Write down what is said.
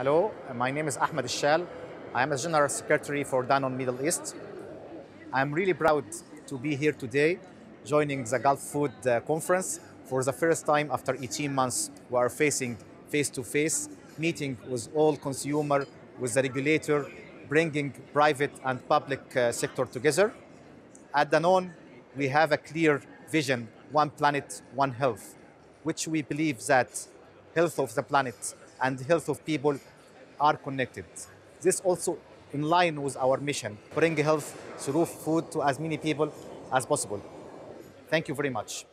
Hello, my name is Ahmed Shal. I am a General Secretary for Danone Middle East. I'm really proud to be here today joining the Gulfood uh, Conference. For the first time after 18 months, we are facing face-to-face meeting with all consumer, with the regulator, bringing private and public uh, sector together. At Danone, we have a clear vision, one planet, one health, which we believe that health of the planet and the health of people are connected. This also in line with our mission, bring health through food to as many people as possible. Thank you very much.